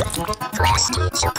Class teacher.